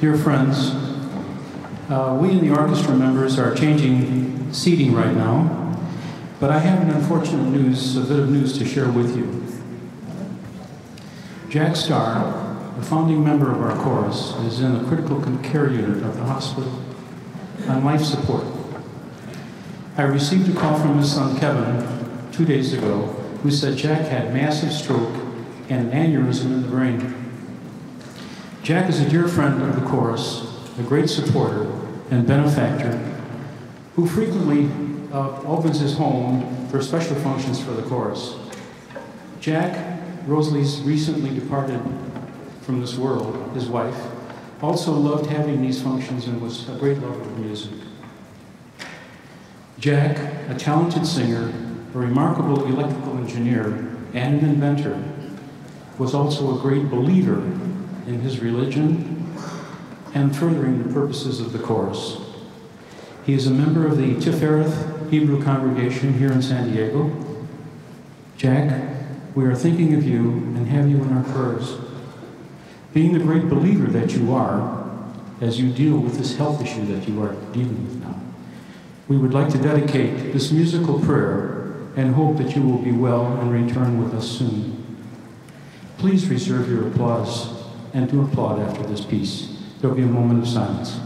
Dear friends, uh, we in the orchestra members are changing seating right now, but I have an unfortunate news, a bit of news to share with you. Jack Star, the founding member of our chorus, is in the critical care unit of the hospital on life support. I received a call from his son Kevin two days ago who said Jack had massive stroke and an aneurysm in the brain. Jack is a dear friend of the chorus, a great supporter and benefactor, who frequently uh, opens his home for special functions for the chorus. Jack, Rosalie's recently departed from this world, his wife, also loved having these functions and was a great lover of music. Jack, a talented singer, a remarkable electrical engineer, and an inventor, was also a great believer in his religion and furthering the purposes of the chorus. He is a member of the Tifereth Hebrew congregation here in San Diego. Jack, we are thinking of you and have you in our prayers. Being the great believer that you are, as you deal with this health issue that you are dealing with now, we would like to dedicate this musical prayer and hope that you will be well and return with us soon. Please reserve your applause and to applaud after this piece. There'll be a moment of silence.